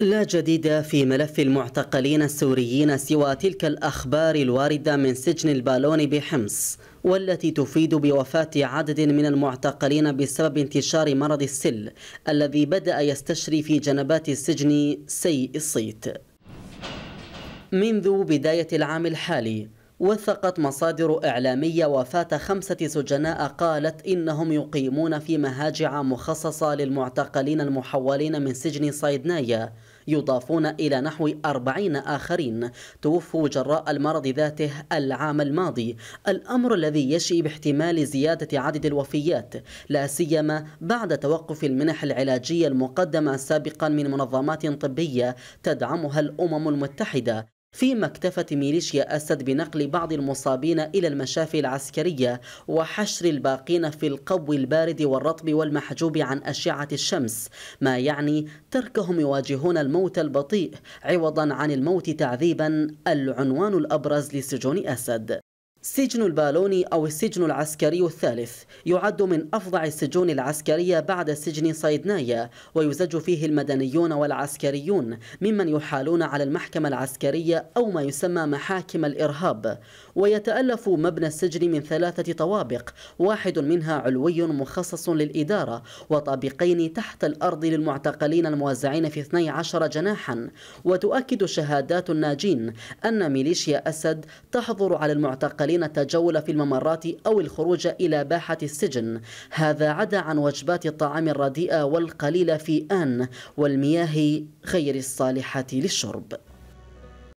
لا جديد في ملف المعتقلين السوريين سوى تلك الأخبار الواردة من سجن البالون بحمص والتي تفيد بوفاة عدد من المعتقلين بسبب انتشار مرض السل الذي بدأ يستشري في جنبات السجن سيء الصيت. منذ بداية العام الحالي وثقت مصادر إعلامية وفاة خمسة سجناء قالت إنهم يقيمون في مهاجع مخصصة للمعتقلين المحولين من سجن صيدنايا يضافون إلى نحو أربعين آخرين. توفوا جراء المرض ذاته العام الماضي. الأمر الذي يشي باحتمال زيادة عدد الوفيات لا سيما بعد توقف المنح العلاجية المقدمة سابقا من منظمات طبية تدعمها الأمم المتحدة. فيما اكتفت ميليشيا أسد بنقل بعض المصابين إلى المشافي العسكرية وحشر الباقين في القبو البارد والرطب والمحجوب عن أشعة الشمس ما يعني تركهم يواجهون الموت البطيء عوضا عن الموت تعذيبا العنوان الأبرز لسجون أسد. سجن البالوني أو السجن العسكري الثالث يعد من أفظع السجون العسكرية بعد سجن صيدنايا ويزج فيه المدنيون والعسكريون ممن يحالون على المحكمة العسكرية أو ما يسمى محاكم الإرهاب. ويتألف مبنى السجن من ثلاثة طوابق واحد منها علوي مخصص للإدارة وطابقين تحت الأرض للمعتقلين الموزعين في 12 جناحا. وتؤكد شهادات الناجين أن ميليشيا أسد تحظر على المعتقلين المعتقلين التجول في الممرات أو الخروج إلى باحة السجن. هذا عدا عن وجبات الطعام الرديئة والقليلة في آن والمياه غير الصالحة للشرب.